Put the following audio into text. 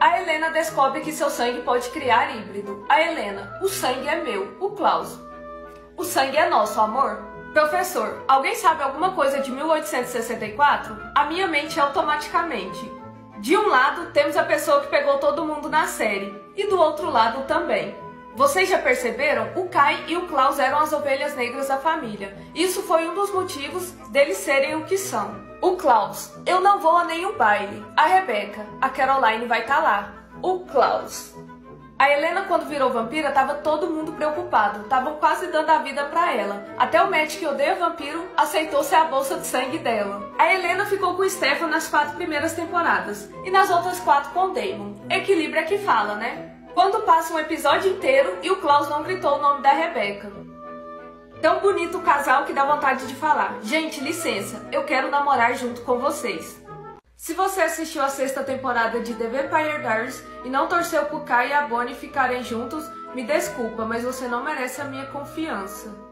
A Helena descobre que seu sangue pode criar híbrido. A Helena, o sangue é meu. O Klaus, o sangue é nosso, amor. Professor, alguém sabe alguma coisa de 1864? A minha mente automaticamente. De um lado, temos a pessoa que pegou todo mundo na série, e do outro lado também. Vocês já perceberam? O Kai e o Klaus eram as ovelhas negras da família. Isso foi um dos motivos deles serem o que são. O Klaus, eu não vou a nenhum baile. A Rebeca, a Caroline vai estar tá lá. O Klaus. A Helena, quando virou vampira, tava todo mundo preocupado. Estavam quase dando a vida para ela. Até o Matt, que odeia vampiro, aceitou ser a bolsa de sangue dela. A Helena ficou com o Stefan nas quatro primeiras temporadas. E nas outras quatro com o Damon. Equilíbrio é que fala, né? Quando passa um episódio inteiro e o Klaus não gritou o nome da Rebeca. Tão bonito o casal que dá vontade de falar. Gente, licença, eu quero namorar junto com vocês. Se você assistiu a sexta temporada de The Vampire Diaries e não torceu pro Kai e a Bonnie ficarem juntos, me desculpa, mas você não merece a minha confiança.